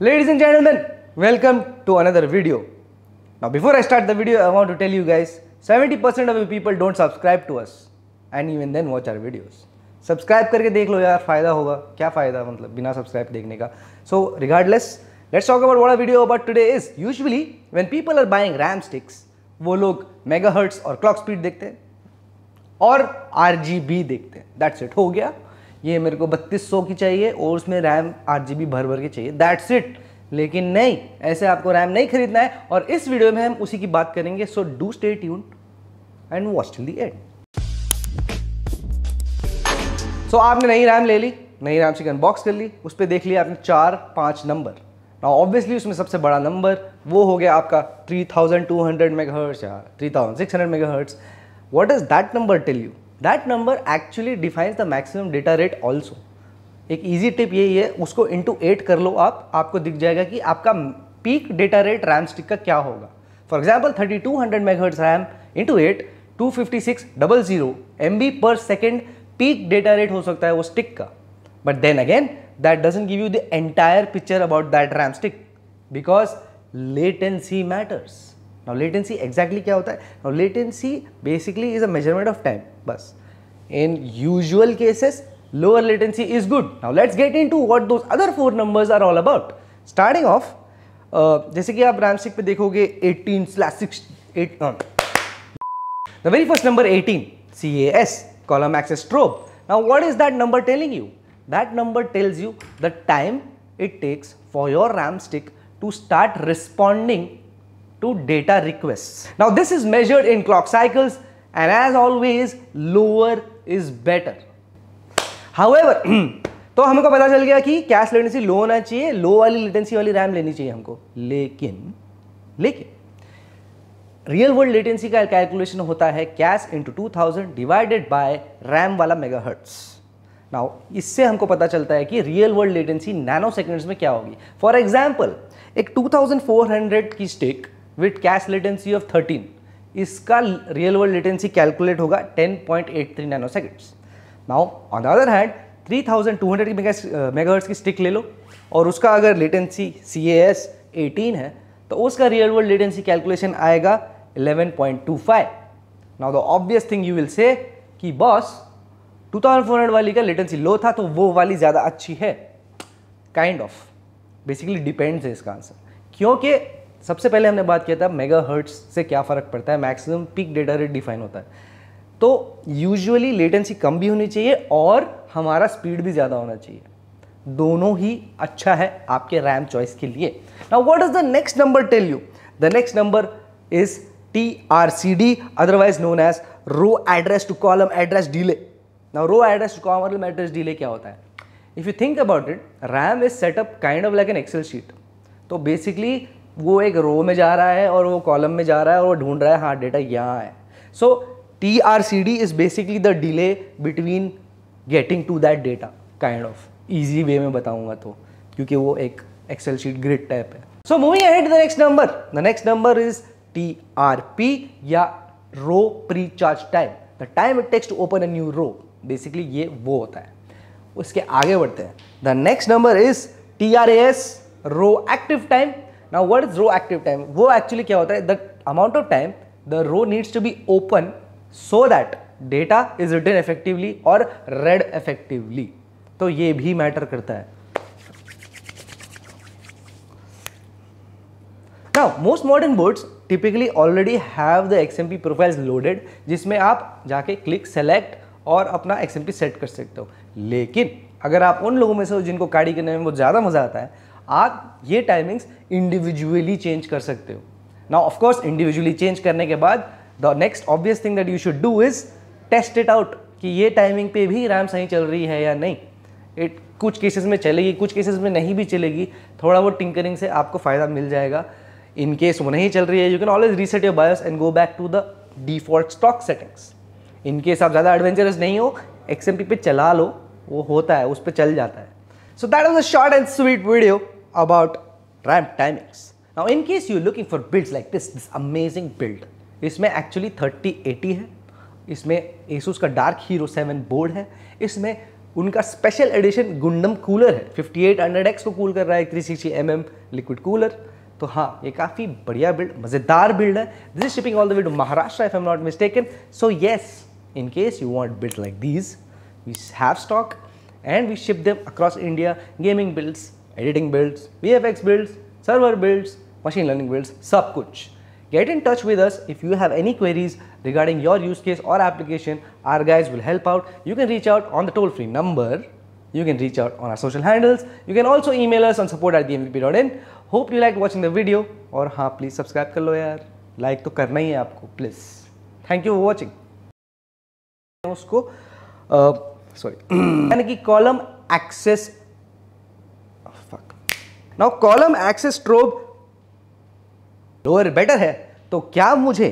Ladies and gentlemen, welcome to another video. Now, before I start the video, I want to tell you guys 70% of you people don't subscribe to us and even then watch our videos. Subscribe करके देख लो यार फायदा होगा क्या फायदा मतलब बिना subscribe देखने का so regardless let's talk about what video about today is usually when people are buying RAM sticks वो लोग मेगाहर्ट्ज और क्लॉक स्पीड देखते हैं और आर देखते हैं दैट्स इट हो गया ये मेरे को बत्तीस सौ की चाहिए और उसमें रैम आठ जी बी भर भर के चाहिए। दैट्स इट लेकिन नहीं, ऐसे आपको रैम नहीं खरीदना है और इस वीडियो में हम उसी की बात करेंगे। So do stay tuned and watch till the end so आपने नई रैम ले ली, नई रैम से अनबॉक्स कर ली, उस पर देख लिया आपने चार पाँच नंबर। ना ऑब्वियसली उसमें सबसे बड़ा नंबर वो हो गया आपका 3200 मेगाहर्ट्ज या 3600 megahertz what is that number tell you that number actually defines the maximum data rate also एक ईजी टिप यही है, उसको इंटू एट कर लो आप, आपको दिख जाएगा कि आपका peak data rate RAM stick का क्या होगा। For example thirty two hundred megahertz RAM into eight two fifty six double zero M B per second peak data rate हो सकता है वो स्टिक का। But then again that doesn't give you the entire picture about that RAM stick because latency matters now latency exactly क्या होता है now latency basically is a measurement of time बस in usual cases lower latency is good now let's get into what those other four numbers are all about starting off जैसे कि आप RAM stick पे देखोगे 18 slash six eight the very first number 18 C A S column axis strobe. Now what is that number telling you? That number tells you the time it takes for your RAM stick to start responding to data requests. Now this is measured in clock cycles and as always lower is better. However, तो हमको पता चल गया कि cash latency लो होना चाहिए लो वाली latency वाली रैम लेनी चाहिए हमको लेकिन लेकिन रियल वर्ल्ड लेटेंसी का कैलकुलेशन होता है cache into two thousand divided by RAM वाला मेगा हर्ट्स नाउ इससे हमको पता चलता है कि real world latency nano seconds में क्या होगी फॉर एग्ज़ाम्पल एक 2400 की stick with cache latency of 13 इसका रियल वर्ल्ड लेटेंसी कैलकुलेट होगा 10.83 point nanoseconds now on the other hand 3200 की मेगाहर्ट्ज की स्टिक ले लो, और उसका अगर लेटेंसी सी एस एटीन है तो उसका रियल वर्ल्ड लेटेंसी कैलकुलेशन आएगा 11.25 now the obvious thing you will say कि बॉस 2400 वाली का लेटेंसी लो था तो वो वाली ज़्यादा अच्छी है. काइंड ऑफ़ बेसिकली डिपेंड्स है इसका आंसर क्योंकि सबसे पहले हमने बात किया था मेगा से क्या फ़र्क पड़ता है maximum peak data rate define होता है। तो यूजुअली लेटेंसी कम भी होनी चाहिए और हमारा स्पीड भी ज़्यादा होना चाहिए। दोनों ही अच्छा है आपके रैम चॉइस के लिए। ना what is the next number tell you the next number is T R C D otherwise known as row address to column address delay now row address to column address delay क्या होता है? If you think about it RAM is setup kind of like an Excel sheet तो basically वो एक रो में जा रहा है और वो कॉलम में जा रहा है और वो ढूंढ रहा है हाँ डेटा यहाँ है। So T R C D is basically the delay between getting to that data kind of easy way में बताऊँगा तो क्योंकि वो एक एक्सेल शीट ग्रिड टाइप है। So moving ahead the next number the next number is T R P या row precharge time the time it takes to open a new row basically ये वो होता है। उसके आगे बढ़ते हैं। The next number is T R S row active time now what is row active time वो एक्चुअली क्या होता है? The amount of time the row needs to be open so that data is return effectively और read effectively तो ये भी matter करता है। Now most modern boards typically already have the X profiles loaded जिसमें आप जाके क्लिक सेलेक्ट और अपना एक्सएमपी सेट कर सकते हो। लेकिन अगर आप उन लोगों में से हो जिनको गाड़ी करने में बहुत ज़्यादा मज़ा आता है आप ये टाइमिंग्स इंडिविजुअली चेंज कर सकते हो. ना ऑफकोर्स इंडिविजुअली चेंज करने के बाद the next obvious thing that you should do is test it out कि ये टाइमिंग पे भी रैम सही चल रही है या नहीं. इट कुछ केसेस में चलेगी, कुछ केसेस में नहीं भी चलेगी. थोड़ा बहुत टिंकरिंग से आपको फ़ायदा मिल जाएगा. इन केस वो नहीं चल रही है you can always reset your BIOS and go back to the default stock settings in case आप ज़्यादा एडवेंचरस नहीं हो एक्स पे चला लो, वो होता है, उस पर चल जाता है. So that was a short and sweet video about RAM timings now in case you looking for builds like this this amazing build इसमें थर्टी एटी है इसमें एसूस का डार्क हीरो सेवन बोर्ड है इसमें उनका स्पेशल एडिशन गुंडम कूलर है 5800X को cool कर रहा है 360 mm लिक्विड कूलर तो हाँ ये काफ़ी बढ़िया बिल्ड मज़ेदार बिल्ड है. This is shipping all the way to Maharashtra if am not mistaken so yes in case you want build like these we have stock and we ship them across India. Gaming builds, editing builds, VFX builds, server builds, machine learning builds, sab kuch. Get in touch with us if you have any queries regarding your use case or application. Our guys will help out. You can reach out on the toll free number. You can reach out on our social handles. You can also email us on support at themvp.in. Hope you liked watching the video. और हाँ please subscribe कर लो यार like तो करना ही है आपको please thank you for watching उसको sorry यानी कि column access now column access ट्रोब lower better है तो क्या मुझे